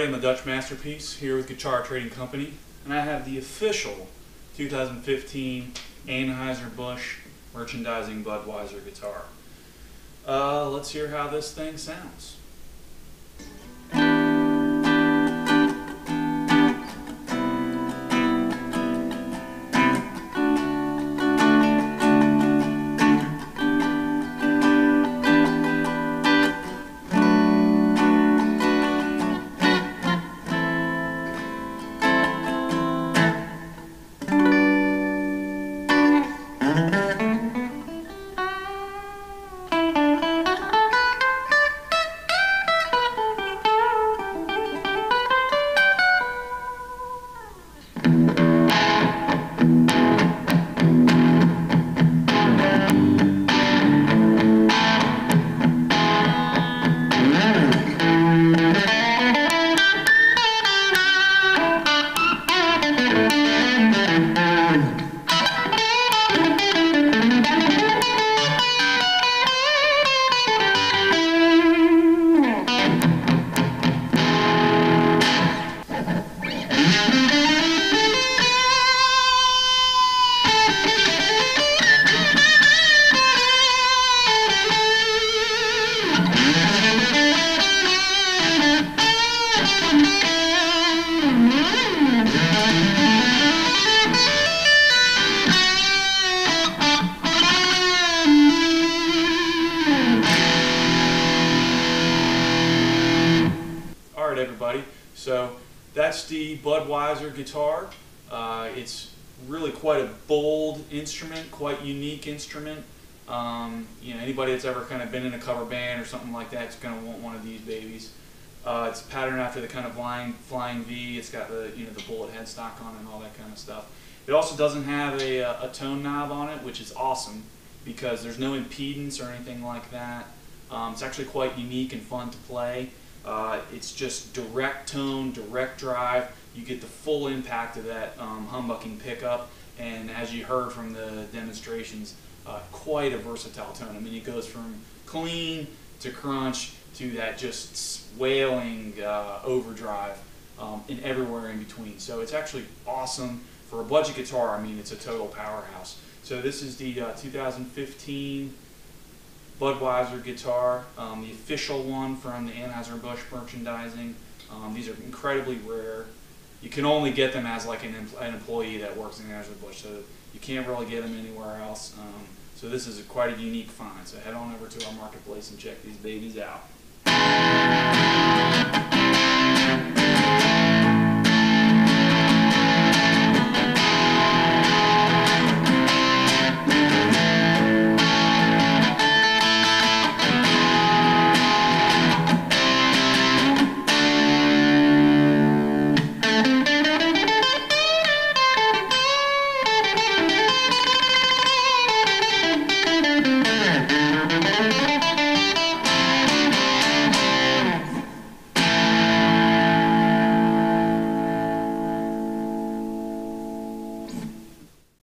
everybody, I'm the Dutch Masterpiece here with Guitar Trading Company, and I have the official 2015 Anheuser-Busch Merchandising Budweiser guitar. Uh, let's hear how this thing sounds. All So that's the Budweiser guitar. Uh, it's really quite a bold instrument, quite unique instrument. Um, you know, anybody that's ever kind of been in a cover band or something like that is going to want one of these babies. Uh, it's patterned after the kind of flying flying V. It's got the you know the bullet headstock on it and all that kind of stuff. It also doesn't have a, a tone knob on it, which is awesome because there's no impedance or anything like that. Um, it's actually quite unique and fun to play. Uh, it's just direct tone, direct drive. You get the full impact of that um, humbucking pickup, and as you heard from the demonstrations, uh, quite a versatile tone. I mean, it goes from clean to crunch to that just wailing uh, overdrive um, and everywhere in between. So it's actually awesome for a budget guitar. I mean, it's a total powerhouse. So this is the uh, 2015 Budweiser guitar, um, the official one from the Anheuser-Busch merchandising. Um, these are incredibly rare. You can only get them as like an, an employee that works in Anheuser-Busch, so you can't really get them anywhere else. Um, so this is a, quite a unique find. So head on over to our marketplace and check these babies out.